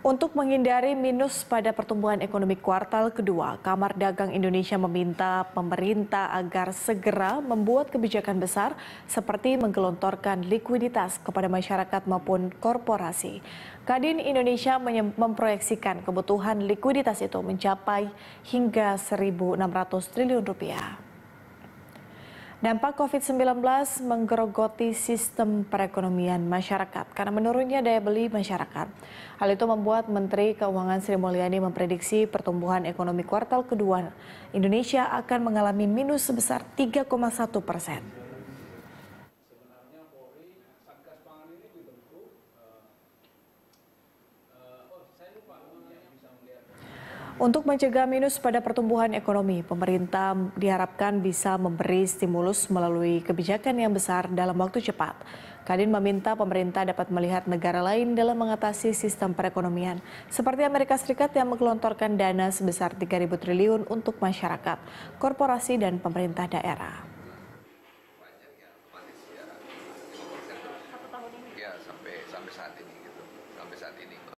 Untuk menghindari minus pada pertumbuhan ekonomi kuartal kedua, Kamar Dagang Indonesia meminta pemerintah agar segera membuat kebijakan besar seperti menggelontorkan likuiditas kepada masyarakat maupun korporasi. Kadin Indonesia memproyeksikan kebutuhan likuiditas itu mencapai hingga 1.600 triliun rupiah. Dampak COVID-19 menggerogoti sistem perekonomian masyarakat karena menurunnya daya beli masyarakat. Hal itu membuat Menteri Keuangan Sri Mulyani memprediksi pertumbuhan ekonomi kuartal kedua Indonesia akan mengalami minus sebesar 3,1 persen. Untuk mencegah minus pada pertumbuhan ekonomi, pemerintah diharapkan bisa memberi stimulus melalui kebijakan yang besar dalam waktu cepat. Kadin meminta pemerintah dapat melihat negara lain dalam mengatasi sistem perekonomian, seperti Amerika Serikat yang menggelontorkan dana sebesar 3.000 triliun untuk masyarakat, korporasi, dan pemerintah daerah. Ya, gitu, ini.